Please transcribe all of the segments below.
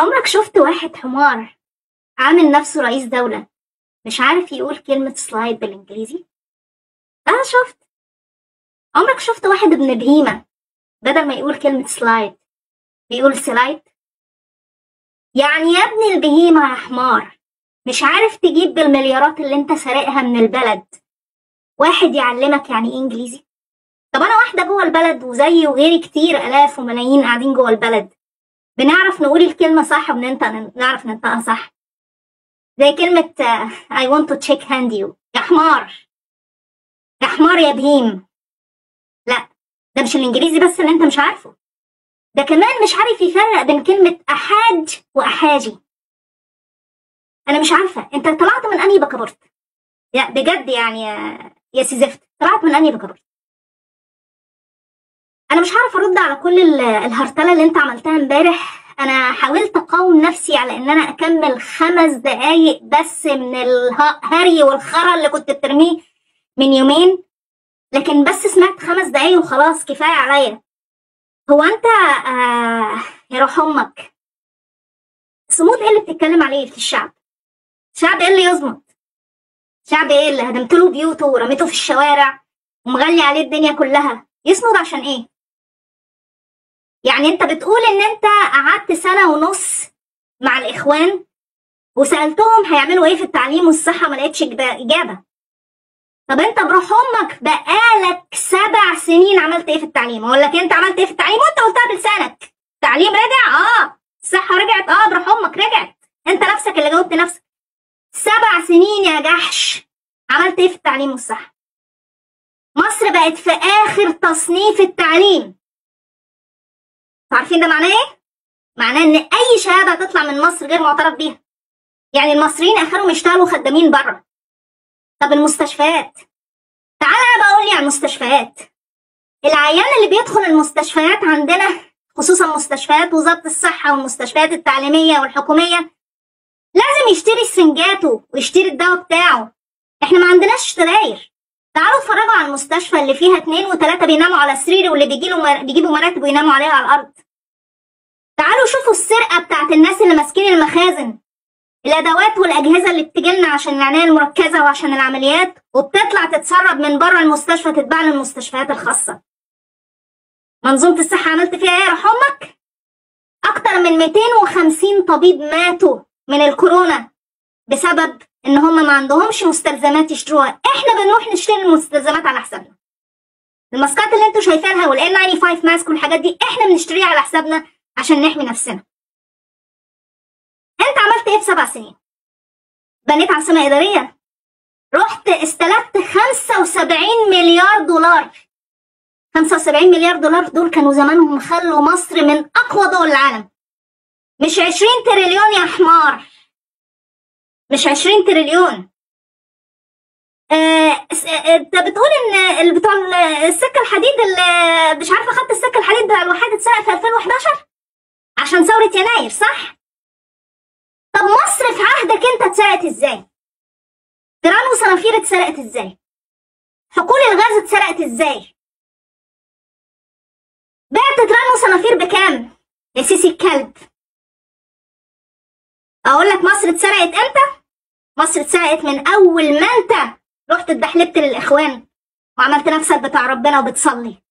عمرك شفت واحد حمار عامل نفسه رئيس دولة مش عارف يقول كلمة سلايد بالإنجليزي؟ أنا شفت عمرك شفت واحد ابن بهيمة بدل ما يقول كلمة سلايد بيقول سلايد؟ يعني يا ابن البهيمة يا حمار مش عارف تجيب بالمليارات اللي انت سارقها من البلد واحد يعلمك يعني إيه إنجليزي طب أنا واحدة جوه البلد وزيي وغيري كتير آلاف وملايين قاعدين جوه البلد بنعرف نقول الكلمة صح وبننطق نعرف ننطقها صح. زي كلمة آه، I want to check hand you. يا حمار. يا حمار يا بهيم. لا ده مش الإنجليزي بس اللي أنت مش عارفه. ده كمان مش عارف يفرق بين كلمة أحاج وأحاجي. أنا مش عارفة. أنت طلعت من أنهي بكابورت؟ يا بجد يعني يا, يا سيزفت طلعت من أنهي بكابورت؟ أنا مش عارفة أرد على كل ال- الهرتلة اللي أنت عملتها امبارح. أنا حاولت أقاوم نفسي على إن أنا أكمل خمس دقايق بس من الهري والخرا اللي كنت بترميه من يومين. لكن بس سمعت خمس دقايق وخلاص كفاية عليا. هو أنت آه يا روح أمك. صمود إيه اللي بتتكلم عليه في الشعب؟ الشعب إيه اللي يصمت شعب إيه اللي هدمت له بيوته ورميته في الشوارع ومغلي عليه الدنيا كلها؟ يصمد عشان إيه؟ يعني انت بتقول ان انت قعدت سنة ونص مع الإخوان وسألتهم هيعملوا إيه في التعليم والصحة ما لقيتش إجابة. طب انت بروح أمك بقالك سبع سنين عملت إيه في التعليم؟ أقول لك انت عملت إيه في التعليم وانت قلتها بلسانك. التعليم رجع؟ آه. الصحة رجعت؟ آه. بروح أمك رجعت. انت نفسك اللي جاوبت نفسك. سبع سنين يا جحش عملت إيه في التعليم والصحة؟ مصر بقت في آخر تصنيف التعليم. عارفين ده معناه إيه؟ معناه إن أي شهادة هتطلع من مصر غير معترف بيها. يعني المصريين آخرهم يشتغلوا خدامين بره. طب المستشفيات؟ تعالى أنا بقول لي على المستشفيات. العيان اللي بيدخل المستشفيات عندنا خصوصا مستشفيات وزارة الصحة والمستشفيات التعليمية والحكومية لازم يشتري سنجاته ويشتري الدواء بتاعه. إحنا ما عندناش سراير تعالوا اتفرجوا على المستشفى اللي فيها اتنين وتلاتة بيناموا على سرير واللي بيجيله مر... بيجيبوا مراتب ويناموا عليها على الأرض. تعالوا شوفوا السرقة بتاعت الناس اللي ماسكين المخازن. الأدوات والأجهزة اللي بتجيلنا عشان العناية المركزة وعشان العمليات وبتطلع تتسرب من بره المستشفى تتباع للمستشفيات الخاصة. منظومة الصحة عملت فيها إيه؟ يا أمك. أكتر من 250 طبيب ماتوا من الكورونا بسبب إن هم ما عندهمش مستلزمات يشتروها. إحنا بنروح نشتري المستلزمات على حسابنا. الماسكات اللي أنتوا شايفينها والان 95 ماسك والحاجات دي إحنا بنشتريها على حسابنا عشان نحمي نفسنا. أنت عملت إيه في سبع سنين؟ بنيت عاصمة إدارية؟ رحت استلفت 75 مليار دولار. 75 مليار دولار دول كانوا زمانهم خلوا مصر من أقوى دول العالم. مش 20 تريليون يا حمار. مش 20 تريليون آه، آه، انت بتقول ان بتوع ال- السكة الحديد اللي مش عارفة خط السكة الحديد بتاع الواحات اتسرق في 2011 عشان ثورة يناير صح؟ طب مصر في عهدك انت اتسرقت إزاي؟ تيران وصنافير اتسرقت إزاي؟ حقول الغاز اتسرقت إزاي؟ بعت تيران وصنافير بكام؟ يا سيسي الكلب أقول لك مصر اتسرقت إمتى؟ مصر اتسرقت من أول ما أنت رحت اتدحلبت للإخوان وعملت نفسك بتاع ربنا وبتصلي.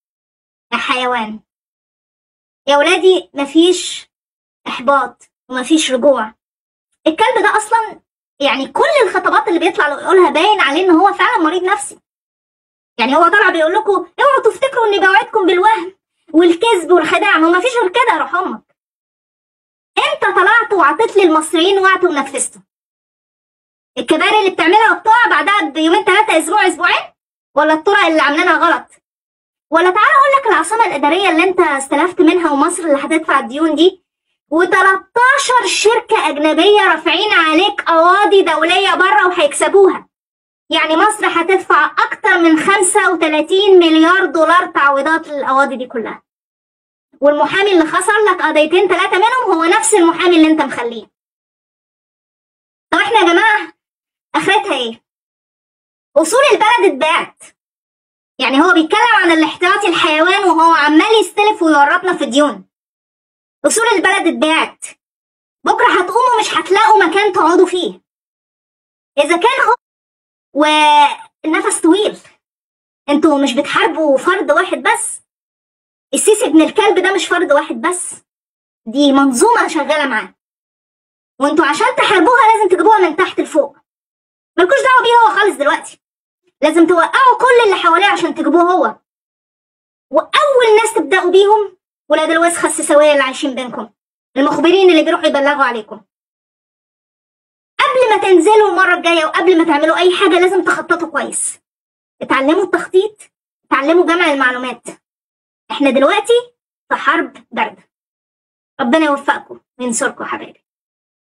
يا حيوان. يا ولادي مفيش إحباط ومفيش رجوع. الكلب ده أصلا يعني كل الخطابات اللي بيطلع يقولها باين عليه إن هو فعلا مريض نفسي. يعني هو طالع بيقول لكم اوعوا تفتكروا اني بوعدكم بالوهم والكذب والخداع. ما ما فيش غير كده يا روح أمك أنت طلعت وعطيت للمصريين وعد ونفذته الكباري اللي بتعملها وبتقع بعدها بيومين ثلاثة أسبوع أسبوعين؟ ولا الطرق اللي عاملينها غلط؟ ولا تعالى أقول لك العاصمة الإدارية اللي أنت استلفت منها ومصر اللي هتدفع الديون دي؟ و13 شركة أجنبية رافعين عليك قواضي دولية بره وهيكسبوها. يعني مصر هتدفع أكتر من 35 مليار دولار تعويضات للقواضي دي كلها. والمحامي اللي خسر لك قضيتين ثلاثة منهم هو نفس المحامي اللي أنت مخليه. طب إحنا يا جماعة آخرتها إيه؟ أصول البلد اتباعت. يعني هو بيتكلم عن الاحتياطي الحيوان وهو عمال يستلف ويورطنا في ديون. أصول البلد اتباعت. بكرة هتقوموا مش هتلاقوا مكان تقعدوا فيه. إذا كان هو والنفس طويل. أنتوا مش بتحاربوا فرد واحد بس. السيسي ابن الكلب ده مش فرد واحد بس. دي منظومة شغالة معاه. وانتوا عشان تحاربوها لازم تجيبوها من تحت لفوق. مالكوش دعوة بيه هو خالص دلوقتي. لازم توقعوا كل اللي حواليه عشان تجيبوه هو. وأول ناس تبدأوا بيهم ولاد الوسخه السيساويه اللي عايشين بينكم. المخبرين اللي بيروحوا يبلغوا عليكم. قبل ما تنزلوا المرة الجاية وقبل ما تعملوا أي حاجة لازم تخططوا كويس. اتعلموا التخطيط اتعلموا جمع المعلومات. إحنا دلوقتي في حرب برد ربنا يوفقكم. وينصركم حبايبي.